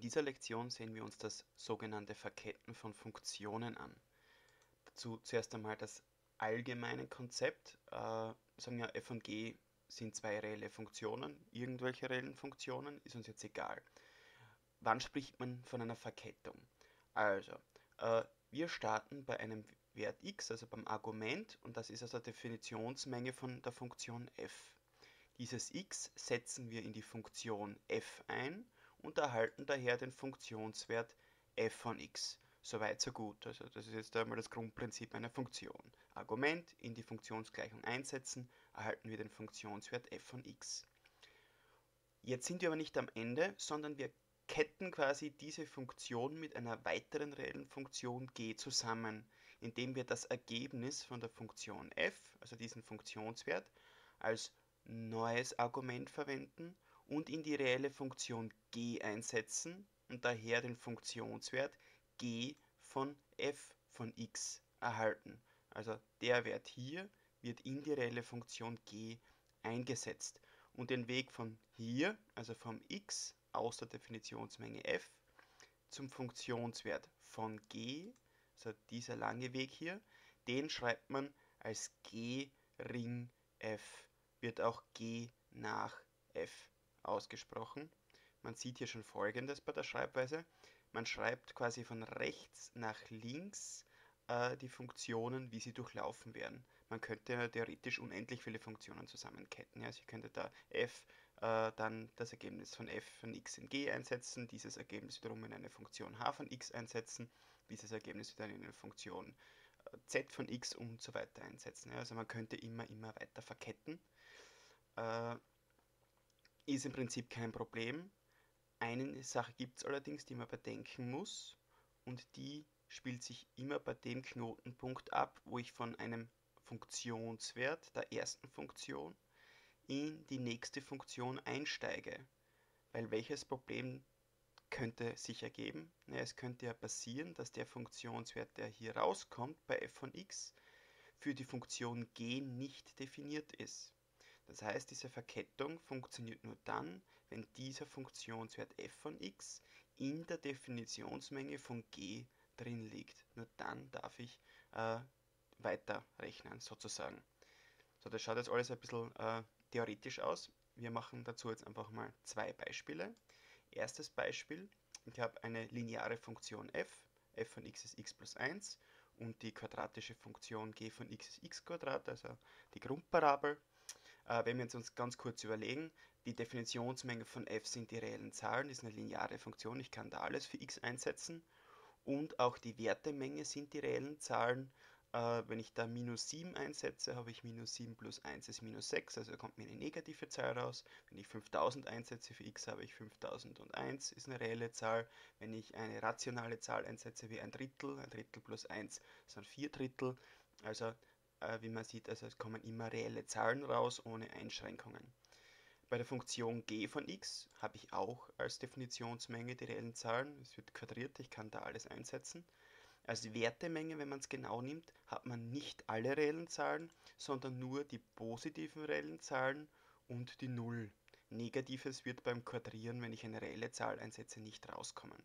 In dieser Lektion sehen wir uns das sogenannte Verketten von Funktionen an. Dazu zuerst einmal das allgemeine Konzept. Äh, sagen ja, f und g sind zwei reelle Funktionen, irgendwelche reellen Funktionen, ist uns jetzt egal. Wann spricht man von einer Verkettung? Also, äh, wir starten bei einem Wert x, also beim Argument, und das ist also die Definitionsmenge von der Funktion f. Dieses x setzen wir in die Funktion f ein und erhalten daher den Funktionswert f von x. Soweit, so gut. Also das ist jetzt einmal das Grundprinzip einer Funktion. Argument in die Funktionsgleichung einsetzen, erhalten wir den Funktionswert f von x. Jetzt sind wir aber nicht am Ende, sondern wir ketten quasi diese Funktion mit einer weiteren reellen Funktion g zusammen, indem wir das Ergebnis von der Funktion f, also diesen Funktionswert, als neues Argument verwenden und in die reelle Funktion g einsetzen und daher den Funktionswert g von f von x erhalten. Also der Wert hier wird in die reelle Funktion g eingesetzt und den Weg von hier, also vom x aus der Definitionsmenge f, zum Funktionswert von g, also dieser lange Weg hier, den schreibt man als g Ring f, wird auch g nach f ausgesprochen. Man sieht hier schon folgendes bei der Schreibweise. Man schreibt quasi von rechts nach links äh, die Funktionen, wie sie durchlaufen werden. Man könnte theoretisch unendlich viele Funktionen zusammenketten. Ja? Also ich könnte da f äh, dann das Ergebnis von f von x in g einsetzen, dieses Ergebnis wiederum in eine Funktion h von x einsetzen, dieses Ergebnis wieder in eine Funktion äh, z von x und so weiter einsetzen. Ja? Also man könnte immer, immer weiter verketten. Äh, ist im Prinzip kein Problem. Eine Sache gibt es allerdings, die man bedenken muss und die spielt sich immer bei dem Knotenpunkt ab, wo ich von einem Funktionswert der ersten Funktion in die nächste Funktion einsteige. Weil welches Problem könnte sich ergeben? Na, es könnte ja passieren, dass der Funktionswert, der hier rauskommt bei f von x, für die Funktion g nicht definiert ist. Das heißt, diese Verkettung funktioniert nur dann, wenn dieser Funktionswert f von x in der Definitionsmenge von g drin liegt. Nur dann darf ich äh, weiterrechnen, sozusagen. So, das schaut jetzt alles ein bisschen äh, theoretisch aus. Wir machen dazu jetzt einfach mal zwei Beispiele. Erstes Beispiel, ich habe eine lineare Funktion f, f von x ist x plus 1 und die quadratische Funktion g von x ist x also die Grundparabel äh, wenn wir uns ganz kurz überlegen, die Definitionsmenge von f sind die reellen Zahlen, das ist eine lineare Funktion, ich kann da alles für x einsetzen. Und auch die Wertemenge sind die reellen Zahlen. Äh, wenn ich da minus 7 einsetze, habe ich minus 7 plus 1 ist minus 6, also kommt mir eine negative Zahl raus. Wenn ich 5000 einsetze für x, habe ich 5001, ist eine reelle Zahl. Wenn ich eine rationale Zahl einsetze wie ein Drittel, ein Drittel plus 1 sind 4 Drittel. Also äh, wie man sieht, also es kommen immer reelle Zahlen raus ohne Einschränkungen. Bei der Funktion g von x habe ich auch als Definitionsmenge die reellen Zahlen. Es wird quadriert, ich kann da alles einsetzen. Als Wertemenge, wenn man es genau nimmt, hat man nicht alle reellen Zahlen, sondern nur die positiven reellen Zahlen und die Null. Negatives wird beim Quadrieren, wenn ich eine reelle Zahl einsetze, nicht rauskommen.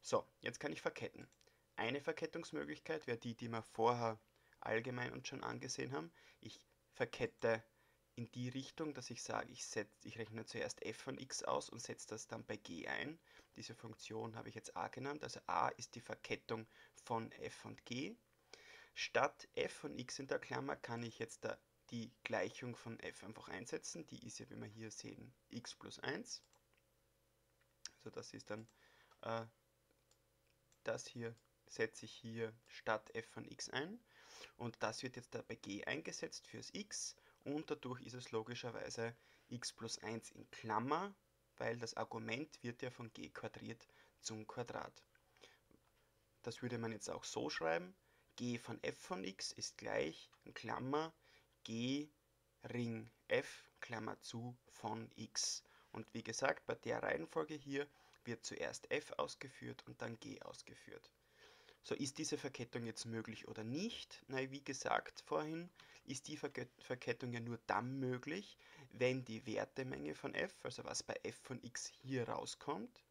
So, jetzt kann ich verketten. Eine Verkettungsmöglichkeit wäre die, die wir vorher allgemein uns schon angesehen haben. Ich verkette in die Richtung, dass ich sage, ich, setz, ich rechne zuerst f von x aus und setze das dann bei g ein. Diese Funktion habe ich jetzt a genannt, also a ist die Verkettung von f und g. Statt f von x in der Klammer kann ich jetzt da die Gleichung von f einfach einsetzen. Die ist ja, wie wir hier sehen, x plus 1. Also das ist dann äh, das hier setze ich hier statt f von x ein und das wird jetzt bei g eingesetzt fürs x und dadurch ist es logischerweise x plus 1 in Klammer, weil das Argument wird ja von g quadriert zum Quadrat. Das würde man jetzt auch so schreiben, g von f von x ist gleich in Klammer g Ring f Klammer zu von x. Und wie gesagt, bei der Reihenfolge hier wird zuerst f ausgeführt und dann g ausgeführt. So, ist diese Verkettung jetzt möglich oder nicht? Na, wie gesagt vorhin, ist die Verkettung ja nur dann möglich, wenn die Wertemenge von f, also was bei f von x hier rauskommt,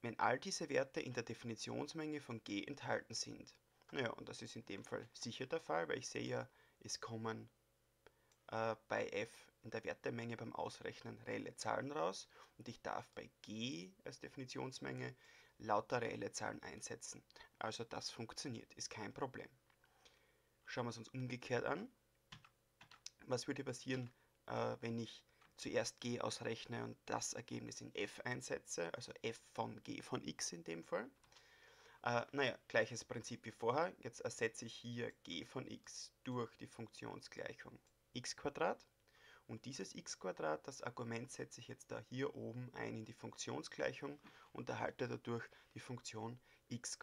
wenn all diese Werte in der Definitionsmenge von g enthalten sind. Naja, und das ist in dem Fall sicher der Fall, weil ich sehe ja, es kommen äh, bei f in der Wertemenge beim Ausrechnen reelle Zahlen raus und ich darf bei g als Definitionsmenge lauter reelle Zahlen einsetzen. Also das funktioniert, ist kein Problem. Schauen wir es uns umgekehrt an. Was würde passieren, äh, wenn ich zuerst g ausrechne und das Ergebnis in f einsetze, also f von g von x in dem Fall. Äh, naja, gleiches Prinzip wie vorher. Jetzt ersetze ich hier g von x durch die Funktionsgleichung x und dieses x, das Argument setze ich jetzt da hier oben ein in die Funktionsgleichung und erhalte dadurch die Funktion x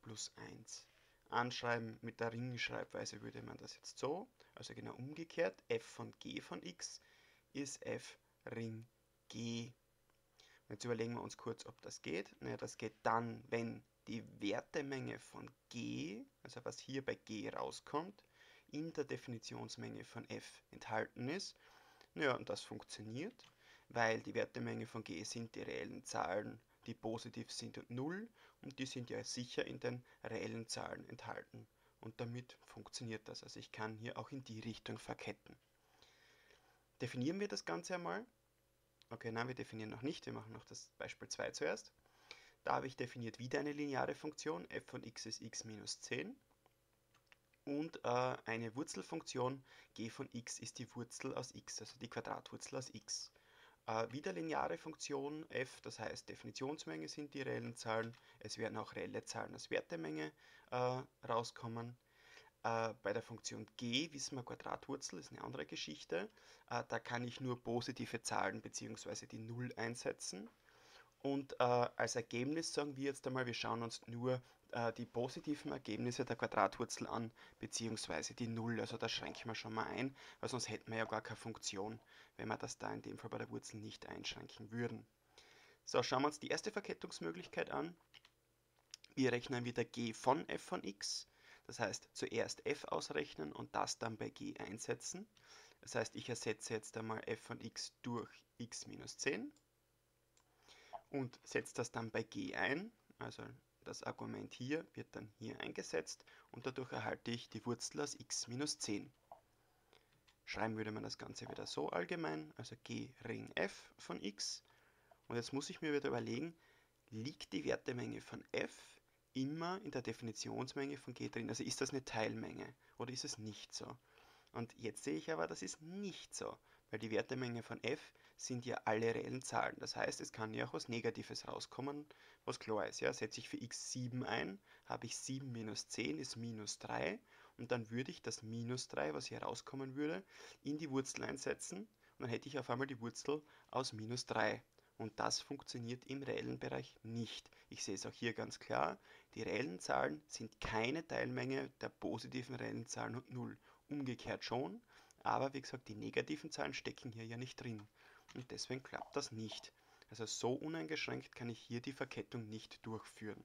plus 1. Anschreiben mit der Ringschreibweise würde man das jetzt so, also genau umgekehrt, f von g von x ist f Ring G. Jetzt überlegen wir uns kurz, ob das geht. Naja, das geht dann, wenn die Wertemenge von G, also was hier bei G rauskommt, in der Definitionsmenge von f enthalten ist. Naja, und das funktioniert, weil die Wertemenge von G sind die reellen Zahlen, die positiv sind und 0 und die sind ja sicher in den reellen Zahlen enthalten. Und damit funktioniert das. Also ich kann hier auch in die Richtung verketten. Definieren wir das Ganze einmal. Okay, nein, wir definieren noch nicht. Wir machen noch das Beispiel 2 zuerst. Da habe ich definiert wieder eine lineare Funktion. f von x ist x minus 10. Und äh, eine Wurzelfunktion g von x ist die Wurzel aus x, also die Quadratwurzel aus x. Äh, wieder lineare Funktion f, das heißt Definitionsmenge sind die reellen Zahlen. Es werden auch reelle Zahlen als Wertemenge äh, rauskommen. Äh, bei der Funktion g wissen wir Quadratwurzel, ist eine andere Geschichte. Äh, da kann ich nur positive Zahlen bzw. die 0 einsetzen. Und äh, als Ergebnis sagen wir jetzt einmal, wir schauen uns nur äh, die positiven Ergebnisse der Quadratwurzel an, bzw. die 0. Also da schränken wir schon mal ein, weil sonst hätten wir ja gar keine Funktion, wenn wir das da in dem Fall bei der Wurzel nicht einschränken würden. So, schauen wir uns die erste Verkettungsmöglichkeit an. Wir rechnen wieder g von f von x das heißt, zuerst f ausrechnen und das dann bei g einsetzen. Das heißt, ich ersetze jetzt einmal f von x durch x minus 10 und setze das dann bei g ein. Also das Argument hier wird dann hier eingesetzt und dadurch erhalte ich die Wurzel aus x minus 10. Schreiben würde man das Ganze wieder so allgemein, also g Ring f von x. Und jetzt muss ich mir wieder überlegen, liegt die Wertemenge von f immer in der Definitionsmenge von G drin. Also ist das eine Teilmenge oder ist es nicht so? Und jetzt sehe ich aber, das ist nicht so, weil die Wertemenge von f sind ja alle reellen Zahlen. Das heißt, es kann ja auch was Negatives rauskommen, was klar ist. Ja, setze ich für x 7 ein, habe ich 7 minus 10 ist minus 3 und dann würde ich das minus 3, was hier rauskommen würde, in die Wurzel einsetzen und dann hätte ich auf einmal die Wurzel aus minus 3. Und das funktioniert im reellen Bereich nicht. Ich sehe es auch hier ganz klar. Die reellen Zahlen sind keine Teilmenge der positiven reellen Zahlen und 0. Umgekehrt schon, aber wie gesagt, die negativen Zahlen stecken hier ja nicht drin. Und deswegen klappt das nicht. Also so uneingeschränkt kann ich hier die Verkettung nicht durchführen.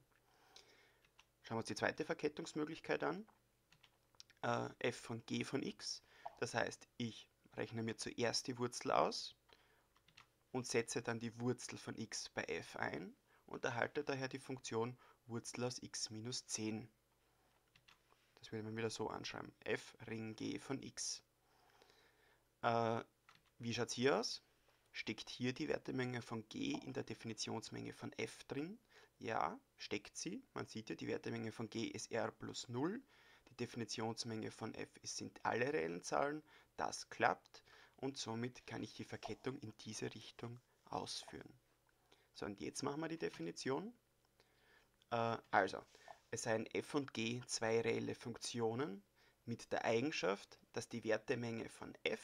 Schauen wir uns die zweite Verkettungsmöglichkeit an. Äh, f von g von x. Das heißt, ich rechne mir zuerst die Wurzel aus und setze dann die Wurzel von x bei f ein und erhalte daher die Funktion Wurzel aus x minus 10. Das würde man wieder so anschreiben. f Ring g von x. Äh, wie schaut es hier aus? Steckt hier die Wertemenge von g in der Definitionsmenge von f drin? Ja, steckt sie. Man sieht ja, die Wertemenge von g ist r plus 0. Die Definitionsmenge von f sind alle reellen Zahlen. Das klappt und somit kann ich die Verkettung in diese Richtung ausführen. So, und jetzt machen wir die Definition. Äh, also, es seien f und g zwei reelle Funktionen mit der Eigenschaft, dass die Wertemenge von f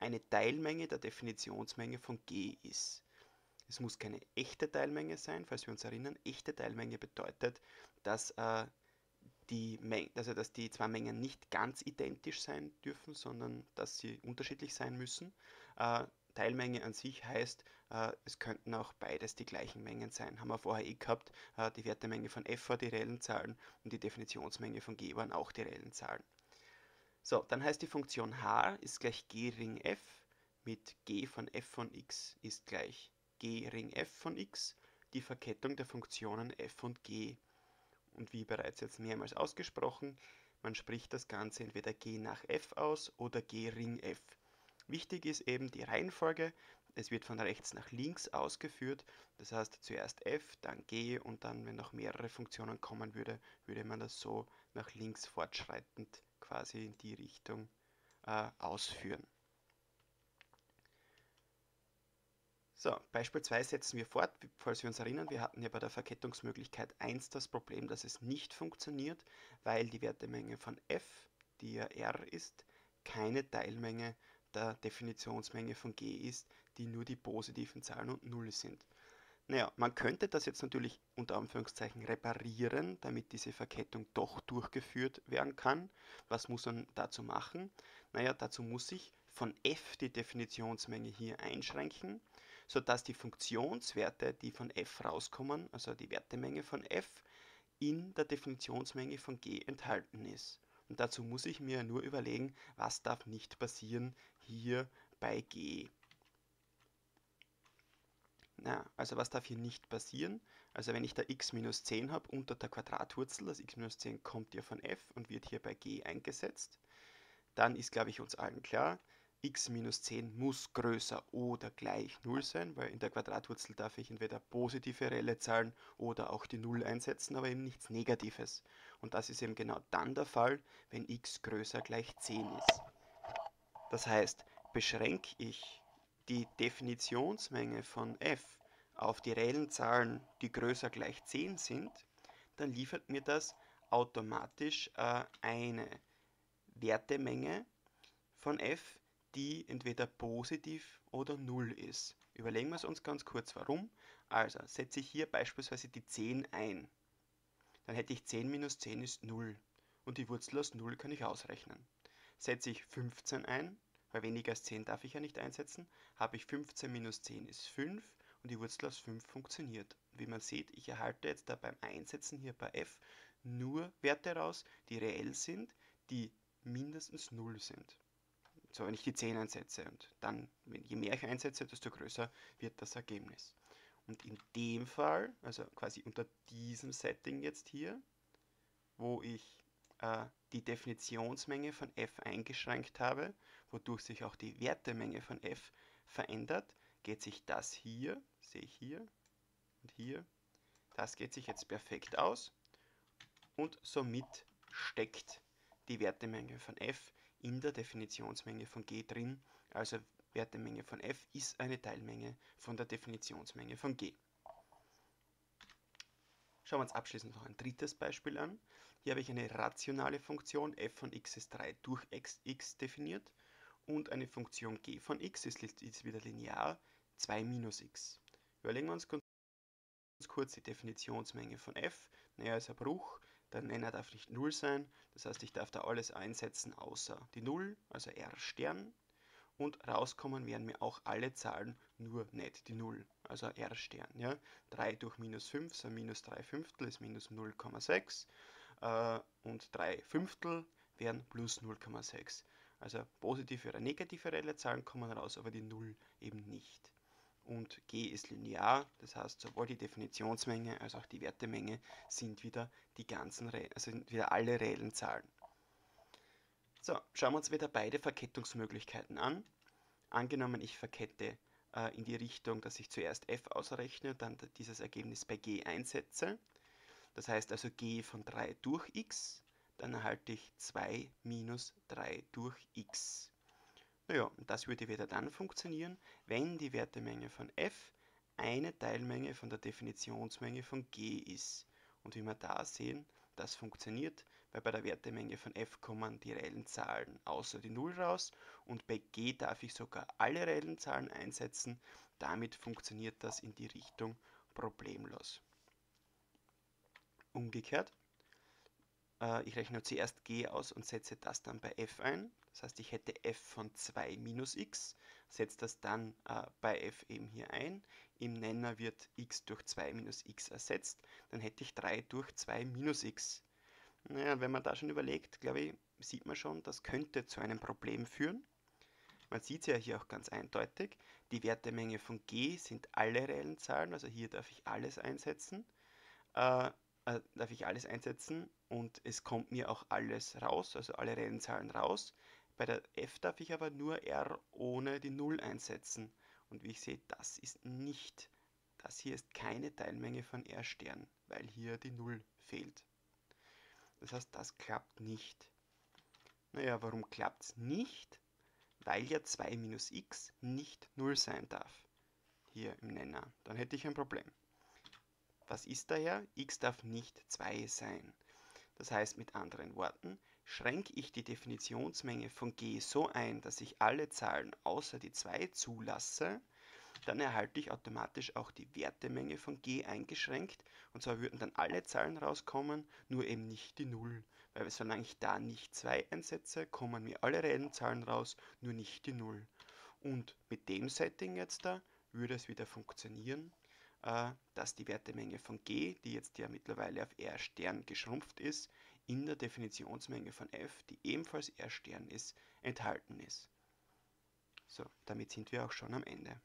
eine Teilmenge der Definitionsmenge von g ist. Es muss keine echte Teilmenge sein, falls wir uns erinnern. Echte Teilmenge bedeutet, dass äh, die Menge, also dass die zwei Mengen nicht ganz identisch sein dürfen, sondern dass sie unterschiedlich sein müssen. Äh, Teilmenge an sich heißt, äh, es könnten auch beides die gleichen Mengen sein. Haben wir vorher eh gehabt, äh, die Wertemenge von f war die reellen Zahlen und die Definitionsmenge von g waren auch die reellen Zahlen. So, dann heißt die Funktion h ist gleich g Ring f mit g von f von x ist gleich g Ring f von x die Verkettung der Funktionen f und g. Und wie bereits jetzt mehrmals ausgesprochen, man spricht das Ganze entweder g nach f aus oder g Ring f. Wichtig ist eben die Reihenfolge. Es wird von rechts nach links ausgeführt. Das heißt zuerst f, dann g und dann, wenn noch mehrere Funktionen kommen würde, würde man das so nach links fortschreitend quasi in die Richtung äh, ausführen. So, Beispiel 2 setzen wir fort. Falls wir uns erinnern, wir hatten ja bei der Verkettungsmöglichkeit 1 das Problem, dass es nicht funktioniert, weil die Wertemenge von f, die ja r ist, keine Teilmenge der Definitionsmenge von g ist, die nur die positiven Zahlen und 0 sind. Naja, man könnte das jetzt natürlich unter Anführungszeichen reparieren, damit diese Verkettung doch durchgeführt werden kann. Was muss man dazu machen? Naja, dazu muss ich von f die Definitionsmenge hier einschränken, sodass die Funktionswerte, die von f rauskommen, also die Wertemenge von f, in der Definitionsmenge von g enthalten ist. Und dazu muss ich mir nur überlegen, was darf nicht passieren hier bei g. Na, also was darf hier nicht passieren? Also wenn ich da x minus 10 habe unter der Quadratwurzel, das x minus 10 kommt ja von f und wird hier bei g eingesetzt, dann ist, glaube ich, uns allen klar, x minus 10 muss größer oder gleich 0 sein, weil in der Quadratwurzel darf ich entweder positive reelle Zahlen oder auch die 0 einsetzen, aber eben nichts Negatives. Und das ist eben genau dann der Fall, wenn x größer gleich 10 ist. Das heißt, beschränke ich die Definitionsmenge von f auf die reellen Zahlen, die größer gleich 10 sind, dann liefert mir das automatisch äh, eine Wertemenge von f, die entweder positiv oder 0 ist. Überlegen wir es uns ganz kurz, warum. Also setze ich hier beispielsweise die 10 ein. Dann hätte ich 10 minus 10 ist 0 und die Wurzel aus 0 kann ich ausrechnen. Setze ich 15 ein, weil weniger als 10 darf ich ja nicht einsetzen, habe ich 15 minus 10 ist 5 und die Wurzel aus 5 funktioniert. Wie man sieht, ich erhalte jetzt da beim Einsetzen hier bei f nur Werte raus, die reell sind, die mindestens 0 sind. So, wenn ich die 10 einsetze und dann, je mehr ich einsetze, desto größer wird das Ergebnis. Und in dem Fall, also quasi unter diesem Setting jetzt hier, wo ich äh, die Definitionsmenge von f eingeschränkt habe, wodurch sich auch die Wertemenge von f verändert, geht sich das hier, sehe ich hier und hier, das geht sich jetzt perfekt aus und somit steckt die Wertemenge von f in der Definitionsmenge von g drin, also Wertemenge von f ist eine Teilmenge von der Definitionsmenge von g. Schauen wir uns abschließend noch ein drittes Beispiel an. Hier habe ich eine rationale Funktion f von x ist 3 durch x, x definiert und eine Funktion g von x ist, ist wieder linear 2 minus x. Überlegen wir uns kurz die Definitionsmenge von f. Naja, ist ein Bruch, der Nenner darf nicht 0 sein, das heißt, ich darf da alles einsetzen außer die 0, also r Stern. Und rauskommen werden mir auch alle Zahlen, nur nicht die 0, also r Stern. Ja? 3 durch minus 5 sind minus 3 Fünftel, ist minus 0,6 äh, und 3 Fünftel wären plus 0,6. Also positive oder negative reelle Zahlen kommen raus, aber die 0 eben nicht. Und g ist linear, das heißt, sowohl die Definitionsmenge als auch die Wertemenge sind wieder die ganzen, also sind wieder alle reellen Zahlen. So, schauen wir uns wieder beide Verkettungsmöglichkeiten an. Angenommen, ich verkette äh, in die Richtung, dass ich zuerst f ausrechne, dann dieses Ergebnis bei g einsetze. Das heißt also g von 3 durch x, dann erhalte ich 2 minus 3 durch x. Naja, und das würde wieder dann funktionieren, wenn die Wertemenge von f eine Teilmenge von der Definitionsmenge von g ist. Und wie wir da sehen, das funktioniert, weil bei der Wertemenge von f kommen die reellen Zahlen außer die 0 raus und bei g darf ich sogar alle reellen Zahlen einsetzen. Damit funktioniert das in die Richtung problemlos. Umgekehrt, äh, ich rechne zuerst g aus und setze das dann bei f ein. Das heißt, ich hätte f von 2 minus x, setze das dann äh, bei f eben hier ein. Im Nenner wird x durch 2 minus x ersetzt. Dann hätte ich 3 durch 2 minus x. Naja, wenn man da schon überlegt, glaube ich, sieht man schon, das könnte zu einem Problem führen. Man sieht es ja hier auch ganz eindeutig. Die Wertemenge von g sind alle reellen Zahlen, also hier darf ich alles einsetzen. Äh, äh, darf ich alles einsetzen und es kommt mir auch alles raus, also alle reellen Zahlen raus. Bei der f darf ich aber nur r ohne die 0 einsetzen. Und wie ich sehe, das ist nicht, das hier ist keine Teilmenge von r Stern, weil hier die 0 fehlt. Das heißt, das klappt nicht. Naja, warum klappt es nicht? Weil ja 2 minus x nicht 0 sein darf. Hier im Nenner. Dann hätte ich ein Problem. Was ist daher? x darf nicht 2 sein. Das heißt mit anderen Worten, schränke ich die Definitionsmenge von g so ein, dass ich alle Zahlen außer die 2 zulasse, dann erhalte ich automatisch auch die Wertemenge von g eingeschränkt und zwar würden dann alle Zahlen rauskommen, nur eben nicht die 0. Weil solange ich da nicht 2 einsetze, kommen mir alle reellen Zahlen raus, nur nicht die 0. Und mit dem Setting jetzt da würde es wieder funktionieren, äh, dass die Wertemenge von g, die jetzt ja mittlerweile auf r Stern geschrumpft ist, in der Definitionsmenge von f, die ebenfalls r Stern ist, enthalten ist. So, damit sind wir auch schon am Ende.